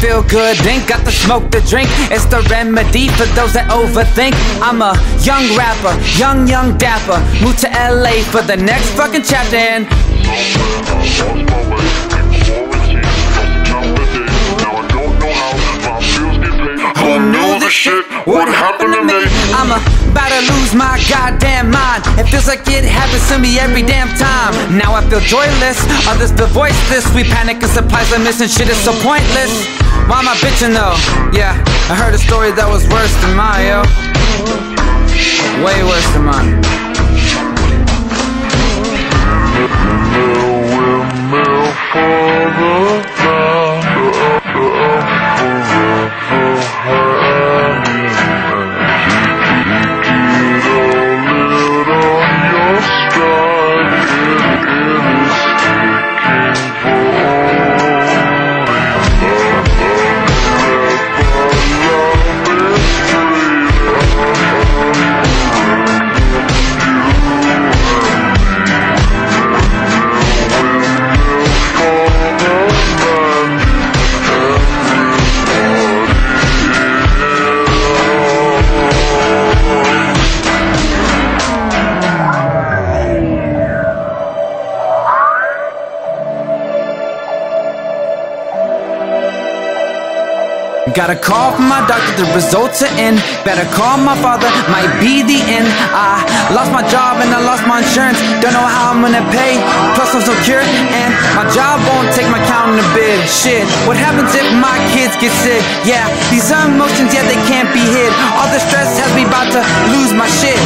feel good, ain't got the smoke to drink. It's the remedy for those that overthink. I'm a young rapper, young, young dapper. Moved to LA for the next fucking chapter and this happened to me? I'm about to lose my goddamn mind. It feels like it happens to me every damn time. Now I feel joyless, others feel voiceless. We panic and supplies are missing, shit is so pointless. Why am I bitching though? Yeah, I heard a story that was worse than mine, yo. Way worse than mine. Got a call from my doctor, the results are in. Better call my father, might be the end. I lost my job and I lost my insurance. Don't know how I'm gonna pay. Plus I'm secure and my job won't take my count in the bid. Shit, what happens if my kids get sick? Yeah, these emotions, yeah, they can't be hid. All the stress has me about to lose my shit.